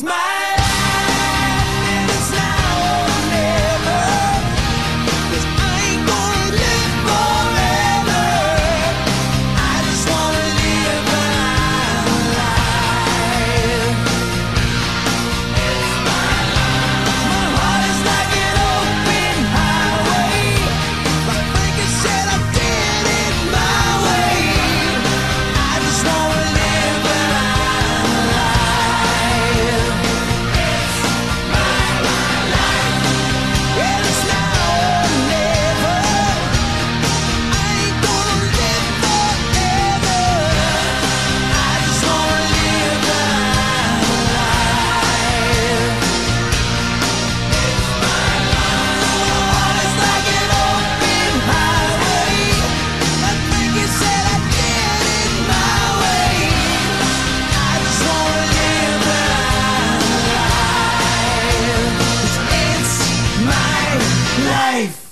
smile. life!